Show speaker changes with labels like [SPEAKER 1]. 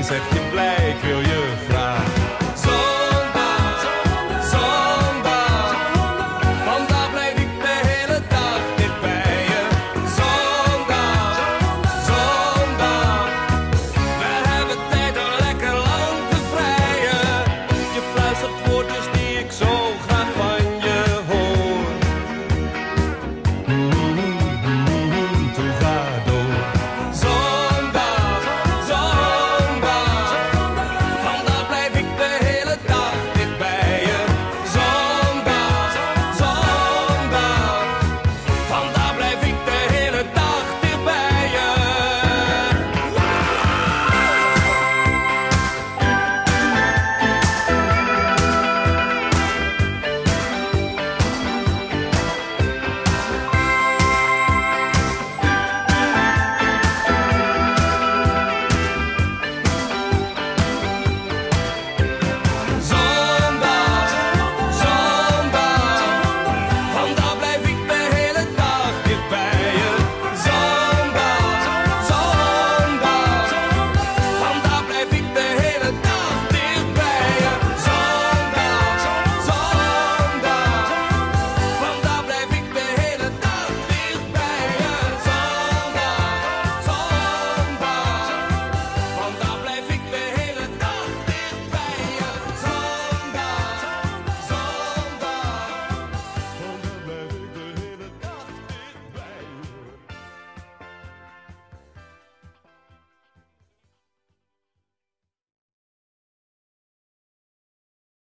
[SPEAKER 1] eens echt je blij. Ik